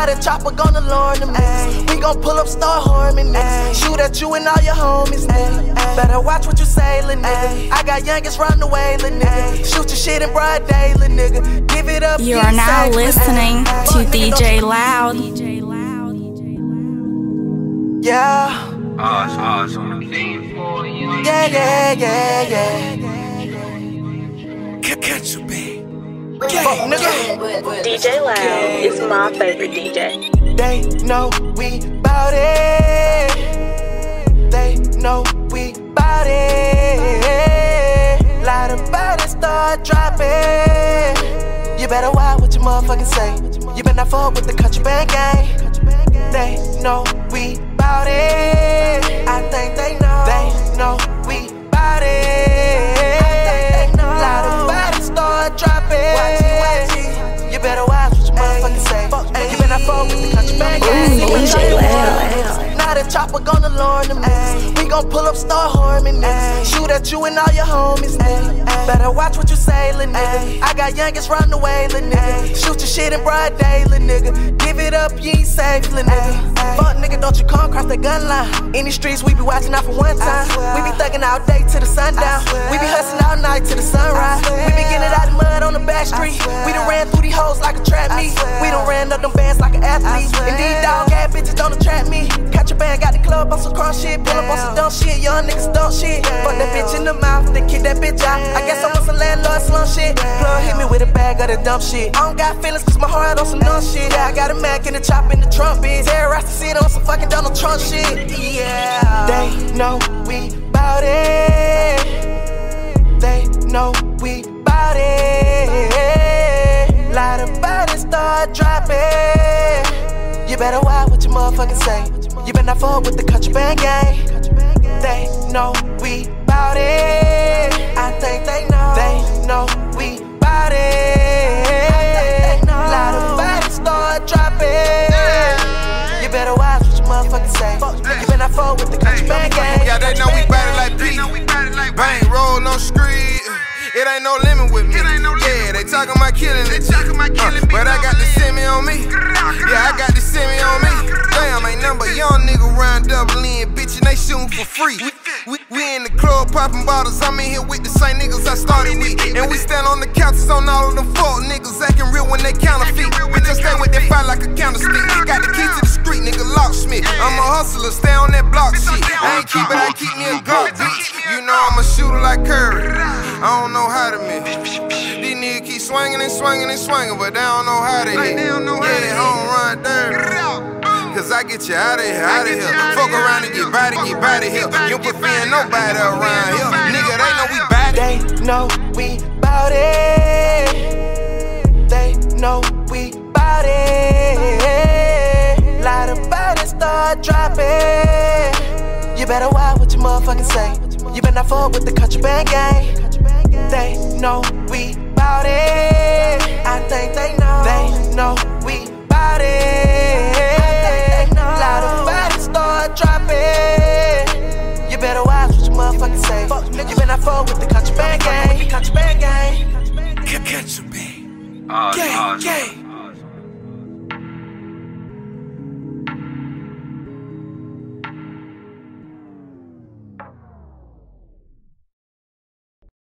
Now the chopper gonna lure them niggas. We gon' pull up, start harming niggas. Shoot at you and all your homies, nigga. Better watch what you say, lil' nigga. I got youngest run the way, lil' nigga. Shoot your shit in broad day, lil' nigga. Give it up. You are now safe, listening nigga. to Fuck nigga, DJ don't Loud. Yeah. Oz, Oz on. Yeah, yeah, yeah, yeah. Catch a beat. Fuck nigga. DJ Loud is my favorite DJ. They know we bout it. They know we bout it. Light about it, start dropping. You better watch what your motherfucking say. You better not fuck with the Contraband Gang. They know we bout it. I chopper gonna lure them niggas. We gon' pull up, start harming niggas. Shoot at you and all your homies, nigga. Better watch what you say, lil' nigga. I got youngest run away, lil' nigga. Shoot your shit in broad day, lil' nigga. Give it up, you ain't safe, lil' nigga. Fuck nigga, don't you come cross that gun line. In the streets, we be watching out for one time. We be thugging all day to the sundown. We be hustling all night to the sunrise. We be getting it out the mud on the back street. We ran through these hoes like a trap meet. We done ran up them bands like an athlete. And these dog ass bitches don't attract me. Catch a band, got the club on some cross shit. Pull up on some dumb shit, young niggas dumb shit. Fuck that bitch in the mouth, then kick that bitch out. I guess I'm on some landlord slum shit. Plug hit me with a bag of the dumb shit. I don't got feelings cause my heart on some dumb shit. Yeah, I got a Mac in the chop in the trunk, bitch. Terrorize the city on some fucking Donald Trump shit. Yeah. They know we bout it. They know we about it, start dropping. You better watch what your motherfucking say. You better not fuck with the Contraband Gang. They know we bout it. I think they know. They know we bout it. Light about it, start dropping. You better watch what your motherfucking say. You better not fuck with the Contraband Gang. Yeah, they know we bout it like beat. Bang, roll on street. It ain't no talking about killing it. Uh, but I got the semi on me. Yeah, I got the semi on me. Damn, ain't number young nigga round Double N, bitch, and they shooting for free. We, we in the club popping bottles. I'm in here with the same niggas I started with. And we stand on the couches on all of them fuck niggas acting real when they counterfeit. Bitch, I stay with that fight like a candlestick. Got the key to the street, nigga, locksmith. I'm a hustler, stay on that block shit. I ain't keep it, I keep me a goat, bitch. You know I'm a shooter like Curry. I don't know how to miss. These niggas keep swinging and swinging and swinging, but they don't know how to hit. Yeah, they home run dirty. Cause I get you out of here, out of here. Fuck around and get body, get body here. You don't put fear nobody around here. Nigga, they know we body. They know we bout it. They know we bout it. Light about it, start dropping. You better watch what your motherfucking say. You better not fuck with the Contraband Gang. They know we bout it. I think they know. They know we bout it. Light about it, start dropping. You better watch what your motherfucking say. You better not fuck with the Contraband Gang. Country band gang. Catch a beat. Oz, Gang, gang. the